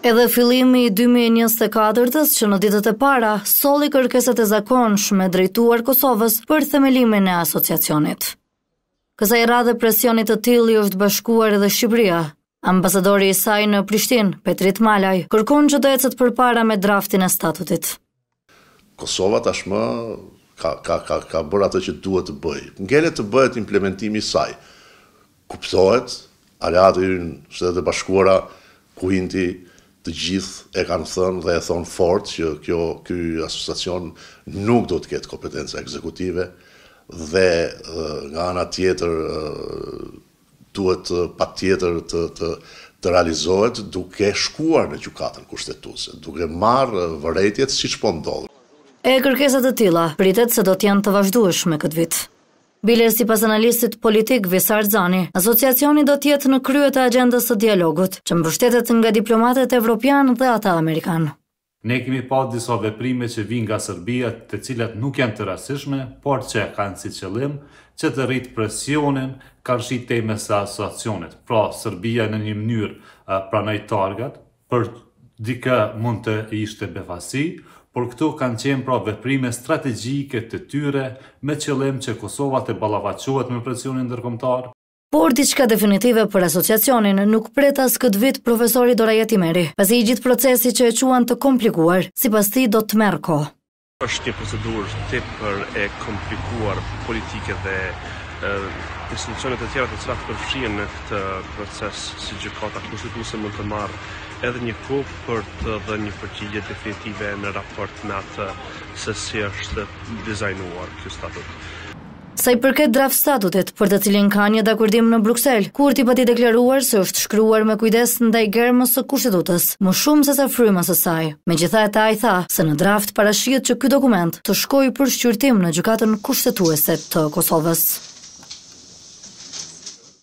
Edhe fillimi i 2024-ës që në ditët e para solli kërkesat e zakonshme drejtuar Kosovës për themelimin e asociacionit. Kësaj radhe presionit të tillë i është bashkuar edhe Shqipëria. Ambasadori i saj në Prishtinë, Petrit Malaj, kërkon që të ecet përpara me draftin e statutit. Kosova tashmë ka ka ka ka bërë atë që duhet të bëjë. Ngele të bëhet implementimi i saj. Kuptohet, aleati ynë Shtetet e Bashkuara, Kuinti, të gjithë e kanë thënë dhe e thonë fort që kjo ky asociacion nuk do të ketë kompetenca ekzekutive dhe nga ana tjetër duhet patjetër të realizohet duke shkuar në Gjykatën Kushtetuese, duke marrë vërejtjet siç po ndodh. E kërkesa të tilla, pritet se do të jenë të vazhdueshme këtë vit. Bile sipas analistit politik Visar Xani, Asociacioni do të jetë në krye të agjendës së dialogut, që mbështetet nga diplomatët evropianë dhe ata amerikanë. Ne kemi pa disa veprime që vijnë nga Serbia të cilat nuk janë të rastishme, por që kanë si qëllim që të rritë presionin karshi temës së Asociacionit. Pra, Serbia në një mënyrë pranoi targat, për dikë mund të ishte befasi, por këto kanë qenë pra veprime strategjike të tyre me qëllim që Kosova të ballafaqohet me presionin ndërkombëtar, Por diçka definitive për asociacionin nuk pret as këtë vit profesori Dorajat Imeri, pasi i gjithë procesi që e quan të komplikuar, sipas tij do të merr kohë. Është një procedurë tepër e komplikuar politike dhe institucione të tjera të cilat përfshihen në këtë proces si Gjykata Kushtetuese mund të marrë edhe një kohë për të dhënë një përgjigje definitive në raport me atë se si është dizajnuar kjo statut. Sa i përket draft statutit, për të cilin ka një dakordim në Bruksel, Kurti pati deklaruar se është shkruar me kujdes ndaj germës së Kushtetutës, më shumë se sa frymës së saj. Megjithatë ai tha se në draft parashihet që ky dokument të shkojë për shqyrtim në Gjykatën Kushtetuese të Kosovës.